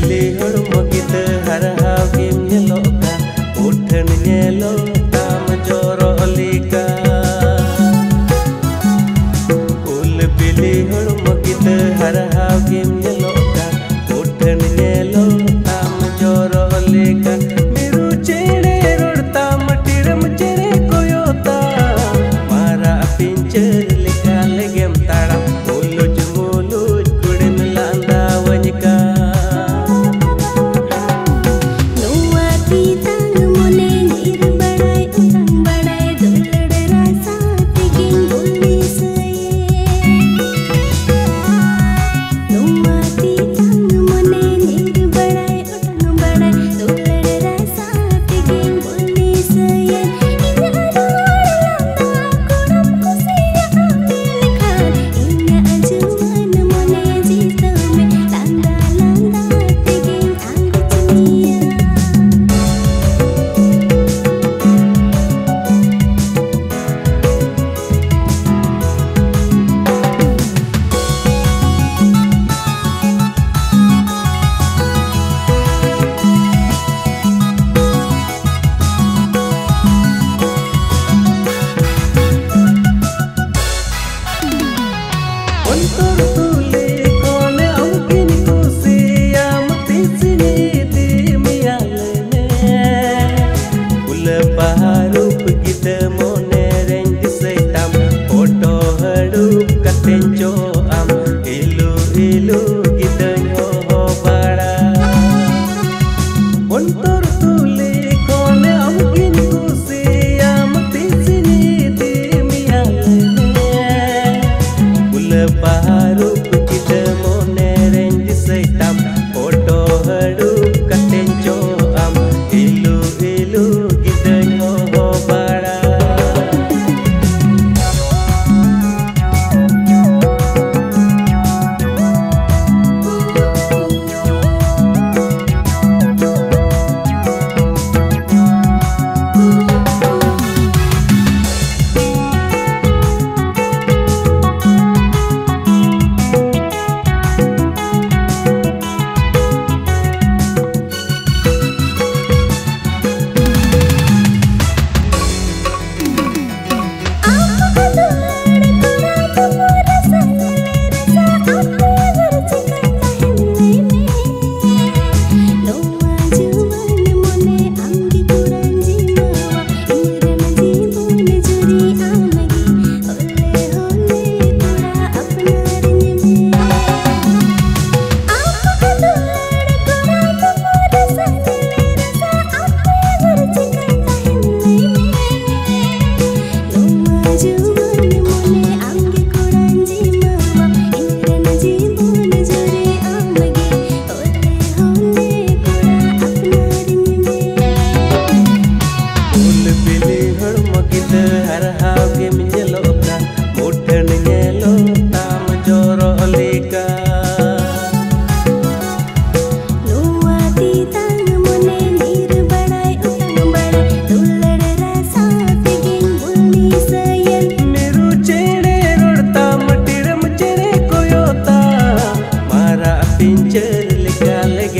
मिले हो se alegré.